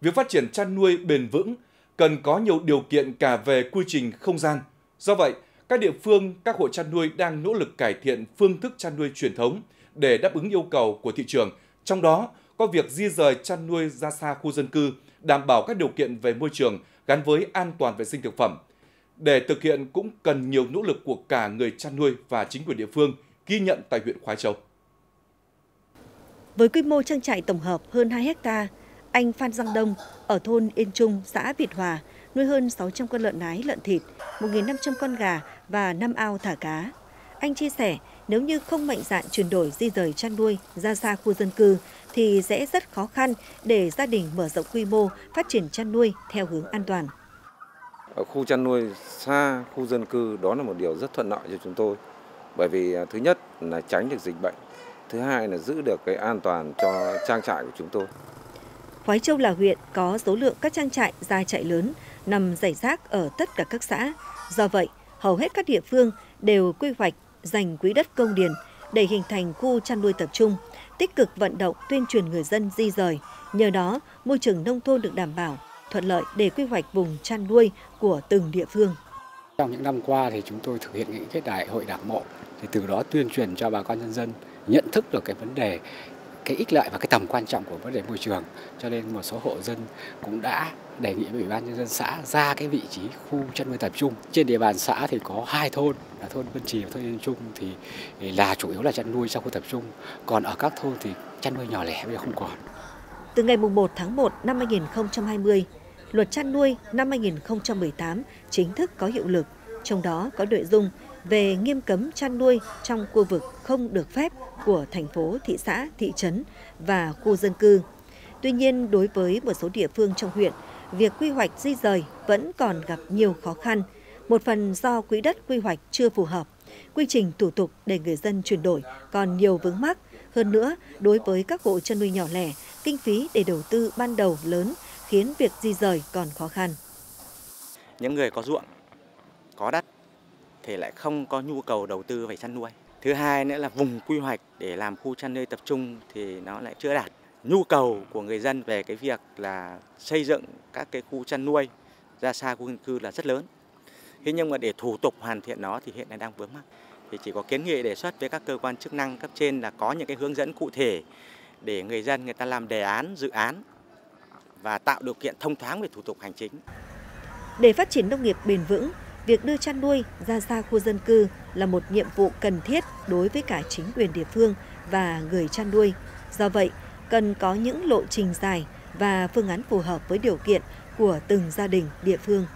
Việc phát triển chăn nuôi bền vững cần có nhiều điều kiện cả về quy trình không gian. Do vậy, các địa phương, các hộ chăn nuôi đang nỗ lực cải thiện phương thức chăn nuôi truyền thống để đáp ứng yêu cầu của thị trường, trong đó có việc di rời chăn nuôi ra xa khu dân cư, đảm bảo các điều kiện về môi trường gắn với an toàn vệ sinh thực phẩm. Để thực hiện cũng cần nhiều nỗ lực của cả người chăn nuôi và chính quyền địa phương, ghi nhận tại huyện Khoái Châu. Với quy mô trang trại tổng hợp hơn 2 hecta, anh Phan Giang Đông ở thôn Yên Trung, xã Việt Hòa nuôi hơn 600 con lợn nái lợn thịt, 1.500 con gà và 5 ao thả cá. Anh chia sẻ nếu như không mạnh dạn chuyển đổi di rời chăn nuôi ra xa khu dân cư thì sẽ rất khó khăn để gia đình mở rộng quy mô phát triển chăn nuôi theo hướng an toàn. Ở khu chăn nuôi xa khu dân cư đó là một điều rất thuận lợi cho chúng tôi. Bởi vì à, thứ nhất là tránh được dịch bệnh, thứ hai là giữ được cái an toàn cho trang trại của chúng tôi. Khói Châu là huyện có số lượng các trang trại gia trại lớn nằm rải rác ở tất cả các xã. Do vậy, hầu hết các địa phương đều quy hoạch dành quỹ đất công điền để hình thành khu chăn nuôi tập trung, tích cực vận động tuyên truyền người dân di rời. Nhờ đó, môi trường nông thôn được đảm bảo, thuận lợi để quy hoạch vùng chăn nuôi của từng địa phương. Trong những năm qua thì chúng tôi thực hiện nghị quyết đại hội đảng bộ thì từ đó tuyên truyền cho bà con nhân dân nhận thức được cái vấn đề cái ích lợi và cái tầm quan trọng của vấn đề môi trường. Cho nên một số hộ dân cũng đã đề nghị với ủy ban nhân dân xã ra cái vị trí khu chăn nuôi tập trung. Trên địa bàn xã thì có hai thôn, là thôn Vân Trì và thôn Yên Trung, thì là chủ yếu là chăn nuôi trong khu tập trung. Còn ở các thôn thì chăn nuôi nhỏ lẻ bây giờ không còn. Từ ngày 1 tháng 1 năm 2020 luật chăn nuôi năm 2018 chính thức có hiệu lực, trong đó có nội dung về nghiêm cấm chăn nuôi trong khu vực không được phép của thành phố, thị xã, thị trấn và khu dân cư. Tuy nhiên, đối với một số địa phương trong huyện, việc quy hoạch di rời vẫn còn gặp nhiều khó khăn, một phần do quỹ đất quy hoạch chưa phù hợp, quy trình thủ tục để người dân chuyển đổi còn nhiều vướng mắc. Hơn nữa, đối với các hộ chăn nuôi nhỏ lẻ, kinh phí để đầu tư ban đầu lớn khiến việc di rời còn khó khăn. Những người có ruộng, có đất thì lại không có nhu cầu đầu tư về chăn nuôi. Thứ hai nữa là vùng quy hoạch để làm khu chăn nuôi tập trung thì nó lại chưa đạt. Nhu cầu của người dân về cái việc là xây dựng các cái khu chăn nuôi ra xa khu dân cư là rất lớn. Thế nhưng mà để thủ tục hoàn thiện nó thì hiện nay đang vướng mắc. Thì chỉ có kiến nghị đề xuất với các cơ quan chức năng cấp trên là có những cái hướng dẫn cụ thể để người dân người ta làm đề án, dự án và tạo điều kiện thông thoáng về thủ tục hành chính. Để phát triển nông nghiệp bền vững, việc đưa chăn nuôi ra xa khu dân cư là một nhiệm vụ cần thiết đối với cả chính quyền địa phương và người chăn nuôi. Do vậy, cần có những lộ trình dài và phương án phù hợp với điều kiện của từng gia đình địa phương.